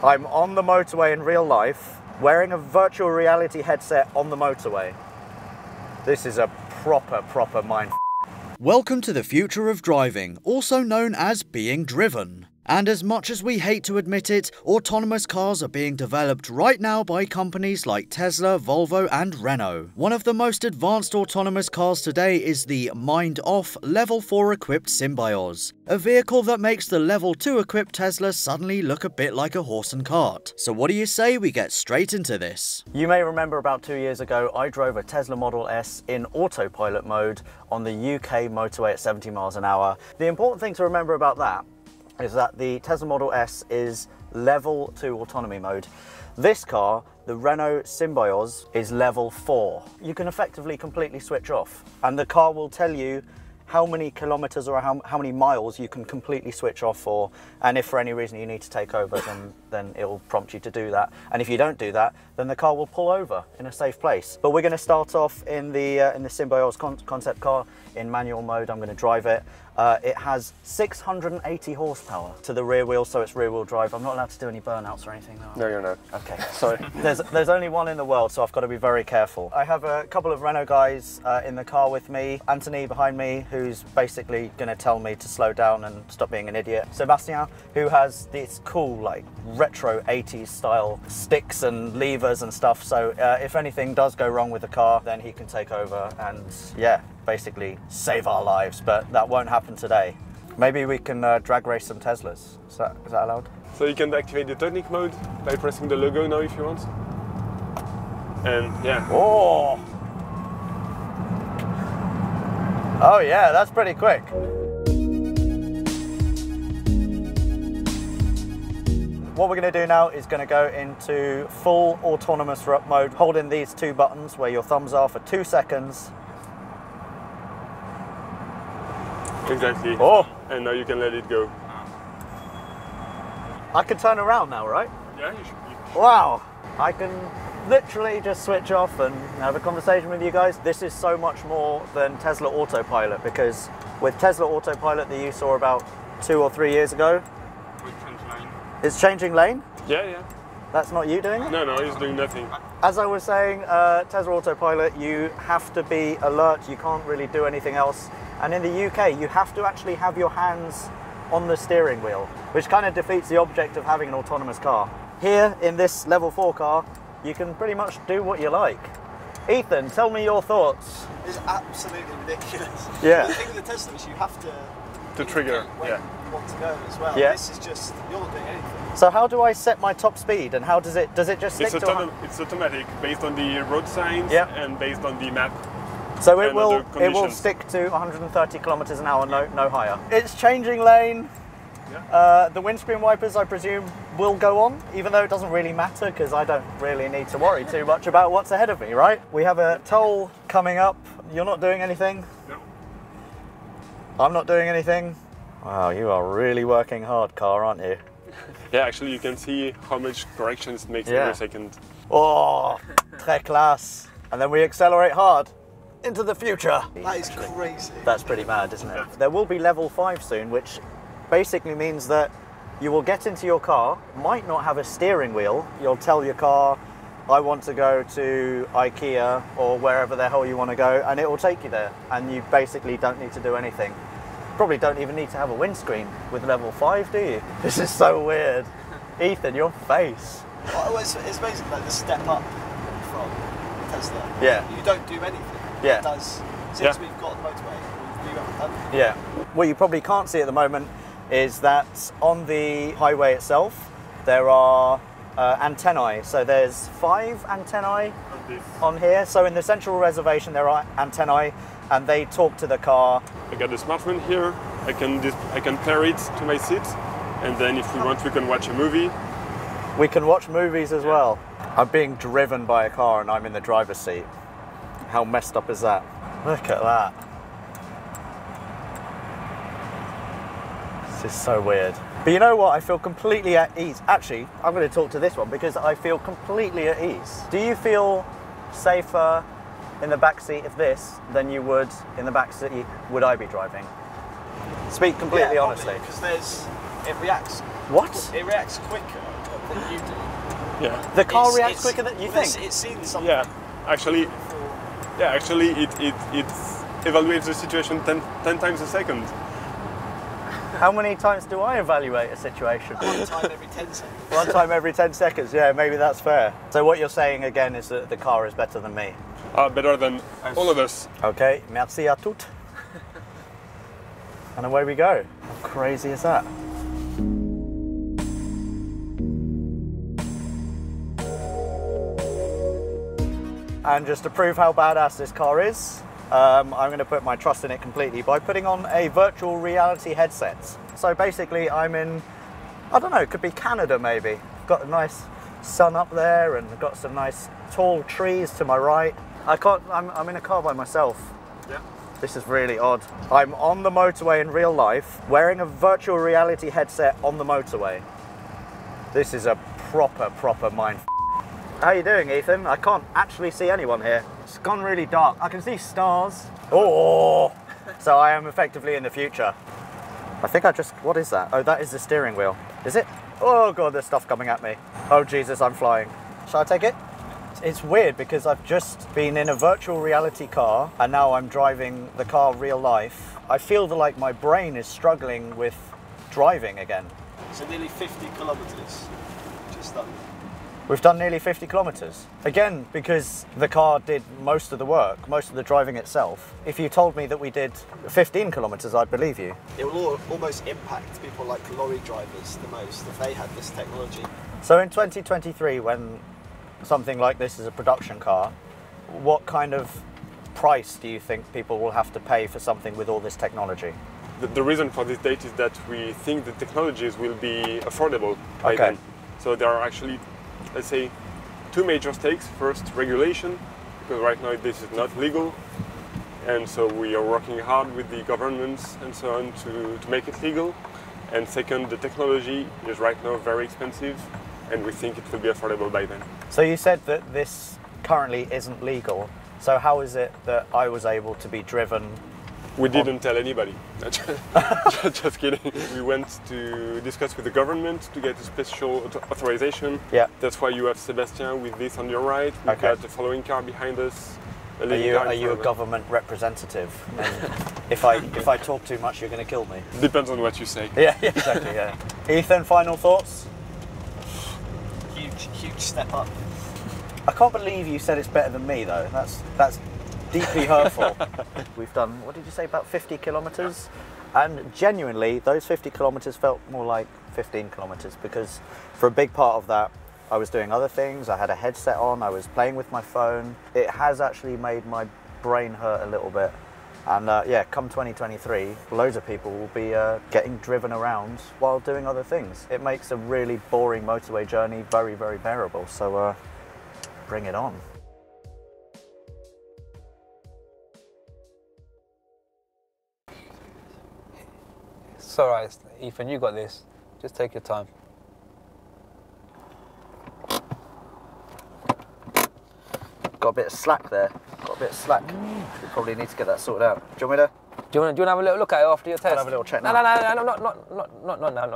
I'm on the motorway in real life, wearing a virtual reality headset on the motorway. This is a proper, proper mind. Welcome to the future of driving, also known as being driven. And as much as we hate to admit it, autonomous cars are being developed right now by companies like Tesla, Volvo, and Renault. One of the most advanced autonomous cars today is the Mind Off Level 4 equipped Symbioz, a vehicle that makes the Level 2 equipped Tesla suddenly look a bit like a horse and cart. So, what do you say we get straight into this? You may remember about two years ago, I drove a Tesla Model S in autopilot mode on the UK motorway at 70 miles an hour. The important thing to remember about that is that the Tesla Model S is level 2 autonomy mode. This car, the Renault Symbioz, is level 4. You can effectively completely switch off and the car will tell you how many kilometers or how, how many miles you can completely switch off for and if for any reason you need to take over then then it'll prompt you to do that and if you don't do that then the car will pull over in a safe place but we're going to start off in the uh, in the Symbioz con concept car in manual mode I'm going to drive it uh, it has 680 horsepower to the rear wheel so it's rear wheel drive I'm not allowed to do any burnouts or anything though. No, you're not. Okay, sorry. there's, there's only one in the world, so I've got to be very careful. I have a couple of Renault guys uh, in the car with me. Anthony behind me, who's basically going to tell me to slow down and stop being an idiot. Sebastien, who has this cool, like, retro 80s style sticks and levers and stuff. So uh, if anything does go wrong with the car, then he can take over and, yeah, basically save our lives. But that won't happen today. Maybe we can uh, drag race some Teslas. Is that, is that allowed? So you can activate the Technic mode by pressing the logo now if you want. And yeah, Oh! Oh yeah, that's pretty quick. What we're going to do now is going to go into full autonomous mode, holding these two buttons where your thumbs are for two seconds. exactly. Oh, And now you can let it go. I can turn around now, right? Yeah, you should be. Wow, I can literally just switch off and have a conversation with you guys. This is so much more than Tesla Autopilot because with Tesla Autopilot that you saw about two or three years ago, it's changing lane. Yeah, yeah. That's not you doing it. No, no, he's doing nothing. As I was saying, uh, Tesla Autopilot, you have to be alert. You can't really do anything else. And in the UK, you have to actually have your hands on the steering wheel, which kind of defeats the object of having an autonomous car. Here in this level 4 car, you can pretty much do what you like. Ethan, tell me your thoughts. It's absolutely ridiculous. Yeah. The thing with the Tesla is you have to To trigger, indicate when yeah. you want to go as well. Yeah. This is just you're not doing anything. So how do I set my top speed and how does it does it just stick It's, to a autom- it's automatic based on the road signs Yep. and based on the map. So it will it will stick to 130 kilometers an hour, no no higher. It's changing lane. Yeah. Uh, the windscreen wipers, I presume, will go on, even though it doesn't really matter because I don't really need to worry too much about what's ahead of me, right? We have a toll coming up. You're not doing anything. No. I'm not doing anything. Wow, you are really working hard, car, aren't you? Yeah, actually, you can see how much corrections it makes Yeah. every second. Oh, très classe. And then we accelerate hard into the future. That is crazy. That's pretty mad, isn't it? There will be level 5 soon, which basically means that you will get into your car, might not have a steering wheel. You'll tell your car, I want to go to IKEA or wherever the hell you want to go, and it will take you there. And you basically don't need to do anything. Probably don't even need to have a windscreen with level 5, do you? This is so weird. Ethan, your face. Well, it's, it's basically like the step up from Tesla. Yeah. You don't do anything. Yeah. It does. Since Yeah. we've got the motorway, we haven't done anything. Yeah. What you probably can't see at the moment is that on the highway itself, there are uh, antennae. So there's five antennae On on here. So in the central reservation, there are antennae, and they talk to the car. I got the smartphone here. I can I can pair it to my seat, and then if we want, we can watch a movie. We can watch movies as well. I'm being driven by a car, and I'm in the driver's seat. How messed up is that? Look at that. This is so weird. But you know what? I feel completely at ease. Actually, I'm going to talk to this one because I feel completely at ease. Do you feel safer in the back seat of this than you would in the back seat would I be driving? Speak completely honestly. Because there's, it reacts, What? it reacts quicker than Yeah. The car It's- reacts it's- quicker than you well, think. It's seen something. Yeah. Actually, yeah. Actually, it it it evaluates the situation 10, 10 times a second. How many times do I evaluate a situation? One time every 10 seconds. One time every 10 seconds. Yeah, maybe that's fair. So what you're saying again is that the car is better than me. Uh, better than all of us. Okay, merci à tout. and away we go. How crazy is that? And just to prove how badass this car is, um, I'm going to put my trust in it completely by putting on a virtual reality headset. So basically, I'm in, I don't know, it could be Canada maybe. Got a nice sun up there and got some nice tall trees to my right. I can't, I'm, I'm in a car by myself. Yeah. This is really odd. I'm on the motorway in real life, wearing a virtual reality headset on the motorway. This is a proper, proper mind. How you doing, Ethan? I can't actually see anyone here. It's gone really dark. I can see stars. Oh! So I am effectively in the future. I think I just. What is that? Oh, that is the steering wheel. Is it? Oh god, there's stuff coming at me. Oh Jesus, I'm flying. Shall I take it? It's weird because I've just been in a virtual reality car and now I'm driving the car real life. I feel that like my brain is struggling with driving again. So nearly 50 kilometres just done. We've done nearly 50 kilometres. Again, because the car did most of the work, most of the driving itself. If you told me that we did 15 kilometres, I'd believe you. It will almost impact people like lorry drivers the most if they had this technology. So in 2023, when something like this is a production car, what kind of price do you think people will have to pay for something with all this technology? The, the reason for this date is that we think the technologies will be affordable by Okay. then. So there are actually, let's say, two major stakes. First, regulation, because right now this is not legal. And so we are working hard with the governments and so on to, to make it legal. And second, the technology is right now very expensive and we think it will be affordable by then. So you said that this currently isn't legal. So how is it that I was able to be driven? We didn't tell anybody. just, just kidding. We went to discuss with the government to get a special authorization. Yeah. That's why you have Sebastian with this on your right. We've Okay. got the following car behind us. Are you are you a front of us. government representative? And if I if I talk too much, you're going to kill me. Depends on what you say. Yeah, yeah, exactly. Yeah. Ethan, final thoughts? Huge, huge step up. I can't believe you said it's better than me though. That's that's deeply hurtful. We've done what did you say about 50 kilometers? And genuinely, those 50 kilometers felt more like 15 kilometers because for a big part of that, I was doing other things. I had a headset on. I was playing with my phone. It has actually made my brain hurt a little bit. And uh, yeah, come 2023, loads of people will be uh, getting driven around while doing other things. It makes a really boring motorway journey very, very bearable. So uh, bring it on. It's alright, Ethan, you got this. Just take your time. Got a bit of slack there. Got a bit of slack. We probably need to get that sorted out. Do you want me to? Do you want to, do you want to have a little look at it after your test? have a little check now. No, no, no, no, not, not, not, not, not now,